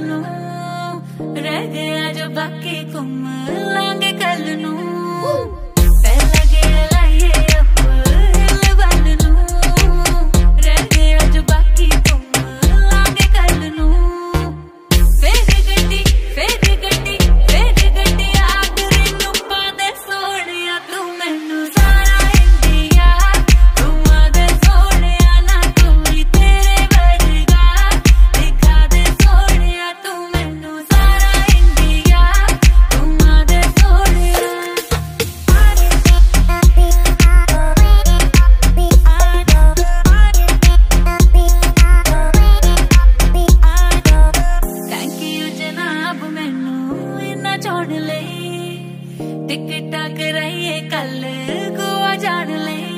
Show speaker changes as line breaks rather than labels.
ਨੂੰ ਰਹਿ ਗਿਆ ਜੋ ਬਾਕੀ ਕੁਮਰ ਮੈਨੂੰ ਇਨਾ ਛੋੜ ਲਈ। ਟਿਕਟਾਂ ਕਰਾਈਏ ਕੱਲ ਗੋਆ ਜਾਣ ਲਈ।